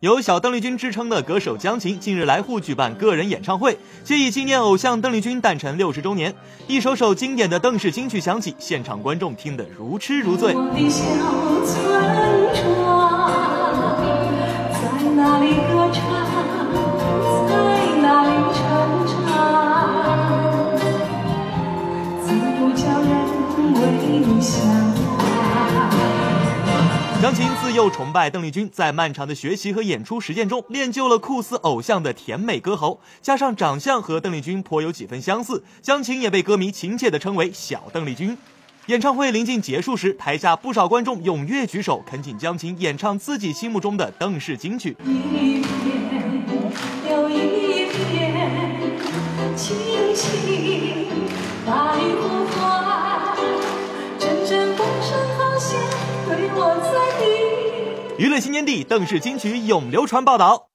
由“小邓丽君”之称的歌手江琴近日来沪举办个人演唱会，借以纪念偶像邓丽君诞辰六十周年。一首首经典的邓氏金曲响起，现场观众听得如痴如醉。我的小村庄在哪里歌唱？在哪里成长？自不叫人为你想江琴自幼崇拜邓丽君，在漫长的学习和演出实践中，练就了酷似偶像的甜美歌喉。加上长相和邓丽君颇有几分相似，江琴也被歌迷亲切地称为“小邓丽君”。演唱会临近结束时，台下不少观众踊跃举手，恳请江琴演唱自己心目中的邓氏金曲。一遍又一遍，轻轻娱乐新天地，邓氏金曲永流传报道。